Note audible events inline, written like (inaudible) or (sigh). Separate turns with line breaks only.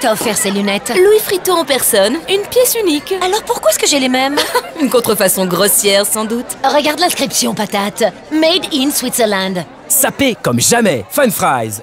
t'a offert ces lunettes
Louis Frito en personne, une pièce unique.
Alors pourquoi est-ce que j'ai les mêmes? (laughs)
Une contrefaçon grossière, sans doute.
Regarde l'inscription, patate. Made in Switzerland.
Sapé comme jamais. Fun fries.